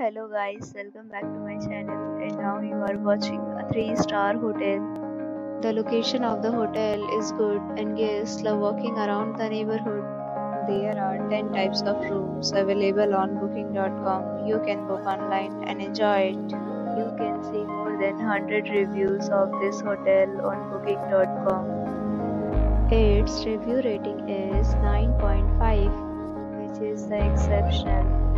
Hello guys, welcome back to my channel and now you are watching a 3 star hotel. The location of the hotel is good and guests love walking around the neighborhood. There are 10 types of rooms available on booking.com. You can book online and enjoy it. You can see more than 100 reviews of this hotel on booking.com. Its review rating is 9.5 which is the exceptional.